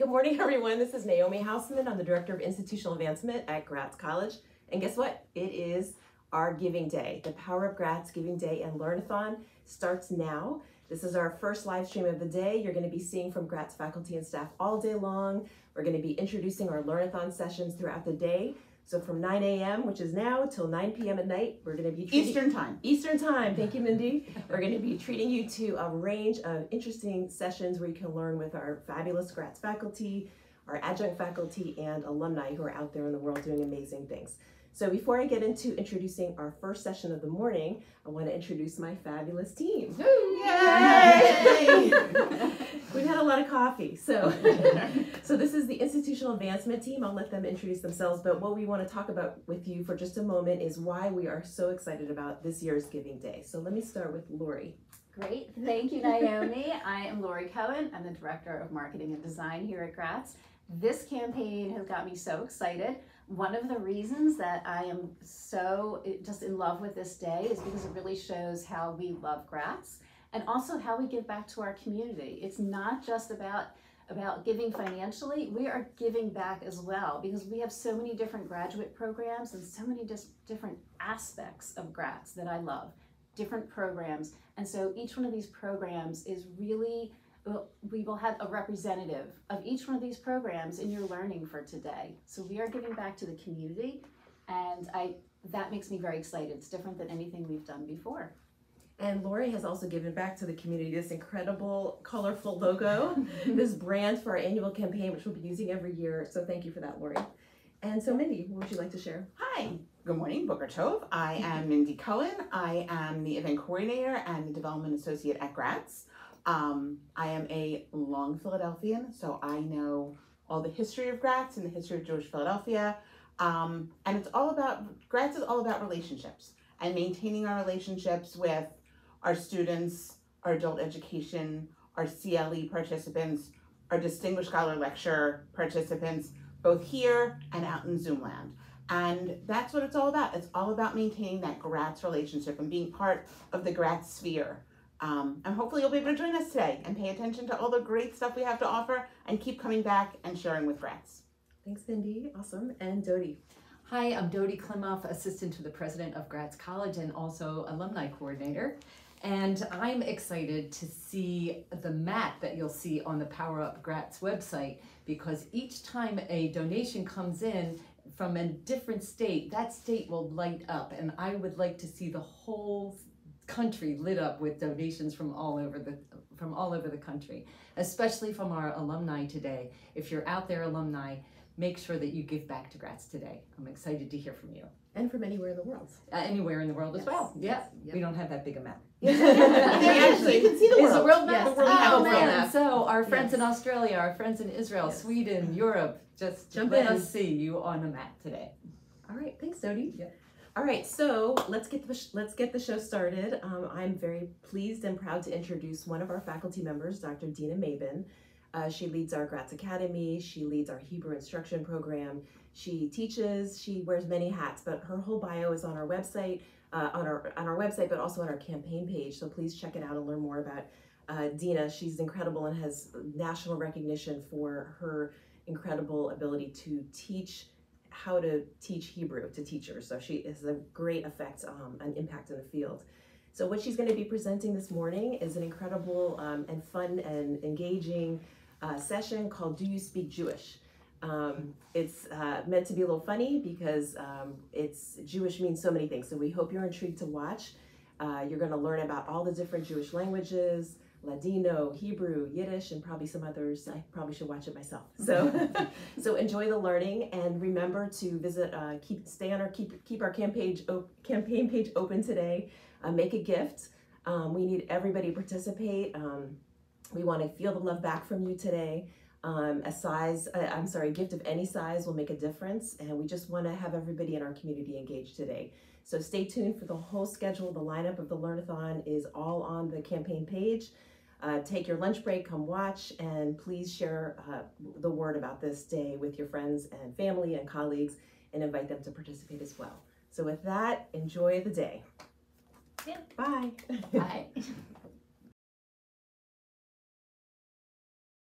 Good morning, everyone. This is Naomi Housman. I'm the Director of Institutional Advancement at Gratz College. And guess what? It is our Giving Day. The Power Up Gratz Giving Day and Learnathon starts now. This is our first live stream of the day. You're going to be seeing from Gratz faculty and staff all day long. We're going to be introducing our Learnathon sessions throughout the day. So from 9 a.m., which is now, till 9 p.m. at night, we're going to be treating, Eastern time. Eastern time. Thank you, Mindy. We're going to be treating you to a range of interesting sessions where you can learn with our fabulous Gratz faculty, our adjunct faculty, and alumni who are out there in the world doing amazing things. So before I get into introducing our first session of the morning, I want to introduce my fabulous team. Yay! We've had a lot of coffee, so so this is the institutional advancement team. I'll let them introduce themselves, but what we want to talk about with you for just a moment is why we are so excited about this year's Giving Day. So let me start with Lori. Great. Thank you, Naomi. I am Lori Cohen. I'm the Director of Marketing and Design here at Gratz. This campaign has got me so excited. One of the reasons that I am so eh, just in love with this day is because it really shows how we love Gratz and also how we give back to our community. It's not just about about giving financially, we are giving back as well because we have so many different graduate programs and so many dis- different aspects of Gratz that I love, different programs. And so each one of these programs is really, we will have a representative of each one of these programs in your learning for today. So we are giving back to the community and I that makes me very excited. It's different than anything we've done before. And Lori has also given back to the community this incredible, colorful logo, this brand for our annual campaign, which we'll be using every year. So thank you for that, Lori. And so, Mindy, what would you like to share? Hi, good morning, Booker Tove. I am Mindy Cohen. I am the event coordinator and the development associate at Gratz. Um, I am a long Philadelphian, so I know all the history of Gratz and the history of Jewish Philadelphia. Um, and it's all about, Gratz is all about relationships and maintaining our relationships with our students, our adult education, our CLE participants, our distinguished scholar lecture participants, both here and out in Zoom land. And that's what it's all about. It's all about maintaining that Gratz relationship and being part of the Gratz sphere. Um, and hopefully you'll be able to join us today and pay attention to all the great stuff we have to offer and keep coming back and sharing with Gratz. Thanks, Cindy. Awesome. And Dodi. Hi, I'm Dodi Klimoff, assistant to the president of Gratz College and also alumni coordinator. And I'm excited to see the mat that you'll see on the Power Up Gratz website because each time a donation comes in from a different state, that state will light up. And I would like to see the whole country lit up with donations from all over the from all over the country, especially from our alumni today. If you're out there, alumni, make sure that you give back to Gratz today. I'm excited to hear from you. And from anywhere in the world. Uh, anywhere in the world as Yes, well. Yeah, yep. we don't have that big a map. Actually, you can see the Is world. the world map? Yes. The world map. a Oh world man! So our friends in Australia, our friends in Israel, Yes. Sweden, Europe, just Jump let in. us see you on the map today. All right, thanks, Dodi. Yep. All right, so let's get the let's get the show started. Um, I'm very pleased and proud to introduce one of our faculty members, Dr. Dina Mabin. Uh, she leads our Gratz Academy. She leads our Hebrew instruction program. She teaches. She wears many hats, but her whole bio is on our website, uh, on our on our website, but also on our campaign page. So please check it out and learn more about uh, Dina. She's incredible and has national recognition for her incredible ability to teach how to teach Hebrew to teachers. So she has a great effect, um, an impact in the field. So what she's going to be presenting this morning is an incredible um, and fun and engaging uh, session called "Do You Speak Jewish?" Um, it's uh, meant to be a little funny because um, it's Jewish means so many things. So we hope you're intrigued to watch. Uh, you're going to learn about all the different Jewish languages, Ladino, Hebrew, Yiddish, and probably some others. I probably should watch it myself. So, so enjoy the learning and remember to visit, uh, keep stay on our keep keep our campaign page op- campaign page open today. Uh, make a gift. Um, we need everybody to participate. Um, we want to feel the love back from you today. Um, a size, uh, I'm sorry, a gift of any size will make a difference, and we just want to have everybody in our community engaged today. So stay tuned for the whole schedule. The lineup of the Learnathon is all on the campaign page. Uh, take your lunch break, come watch, and please share uh, the word about this day with your friends and family and colleagues and invite them to participate as well. So, with that, enjoy the day. Yeah. Bye. Bye.